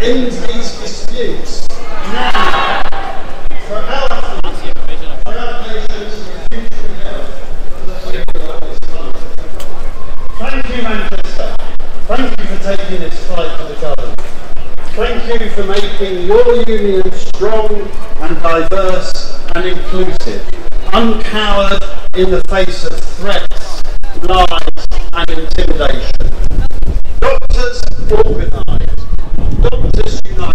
End these disputes now. For our for our patients, future health. Thank you, Manchester. Thank you for taking this fight to the government. Thank you for making your union strong and diverse and inclusive, uncowered in the face of threats, lies and intimidation. Doctors organise, doctors unite.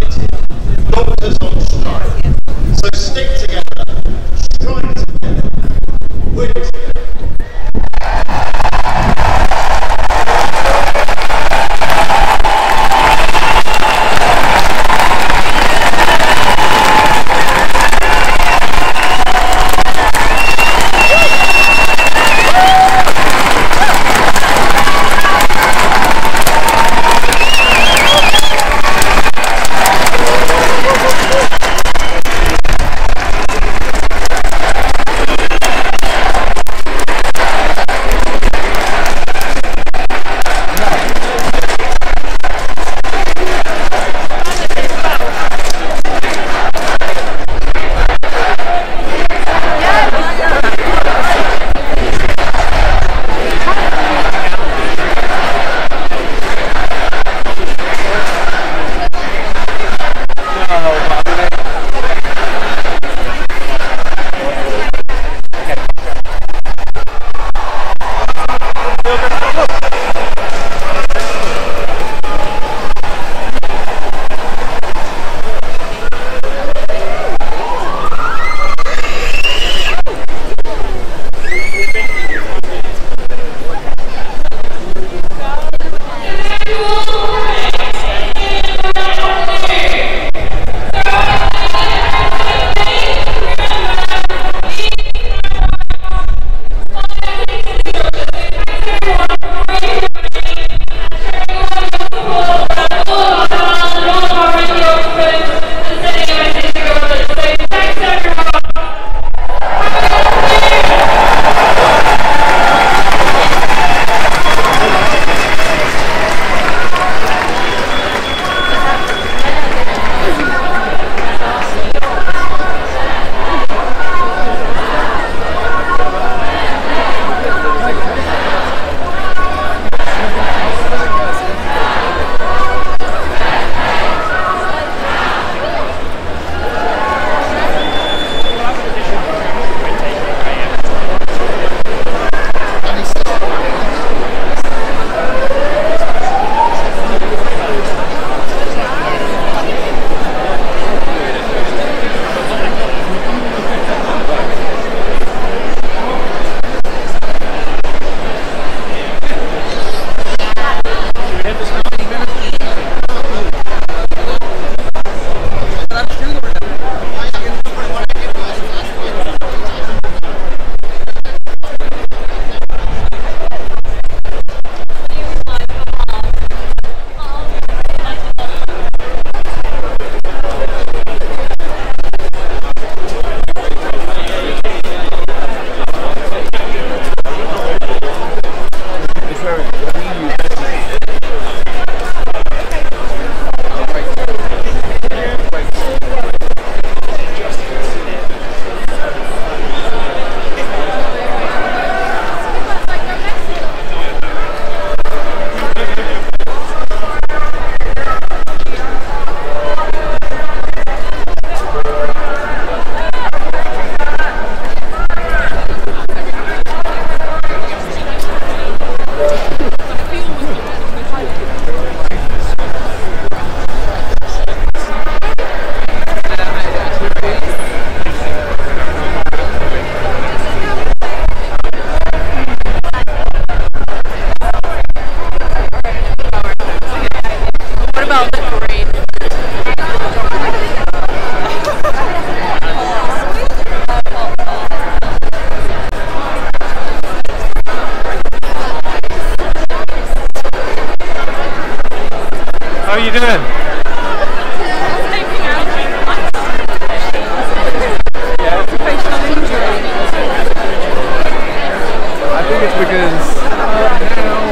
How are you doing? I think it's because